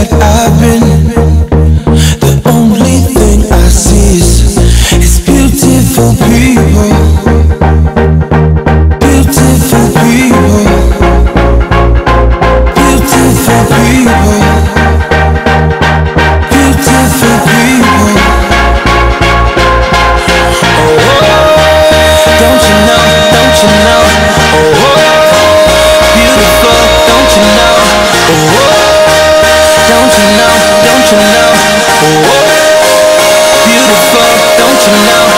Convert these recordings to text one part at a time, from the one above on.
that I've been. The only thing I see is, is beautiful people. Beautiful people. Beautiful people. don't you know, don't you know? Oh, beautiful, don't you know?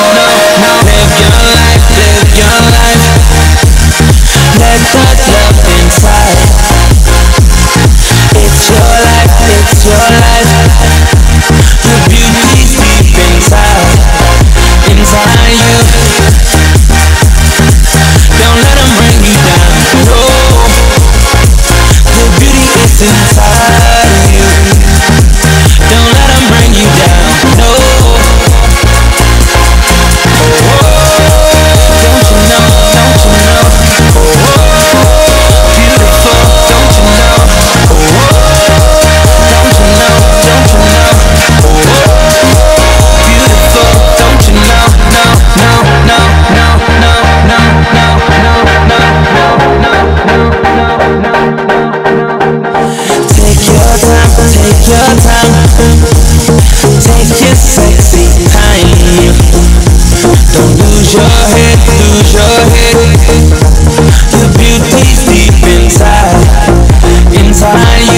fine.